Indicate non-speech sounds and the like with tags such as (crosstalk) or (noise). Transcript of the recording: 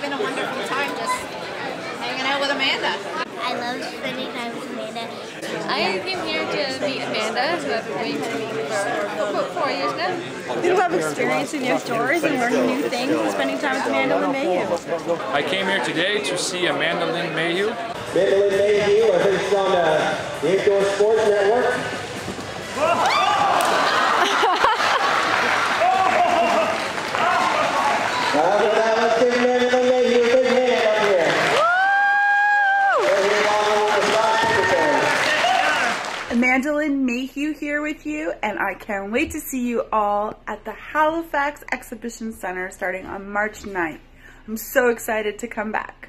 I'm having a wonderful time just hanging out with Amanda. I love spending time with Amanda. I came here to meet Amanda, who I've been waiting to meet for about four years now. You love experiencing new stores and learning new things and spending time with Amanda Lynn Mayhew. I came here today to see Amanda Lynn Mayhew. Amanda Lynn Mayhew, I think she's on the, the Indoor Sports Network. (laughs) Uh, Lynn Mayhew here with you, and I can't wait to see you all at the Halifax Exhibition Center starting on March 9th. I'm so excited to come back.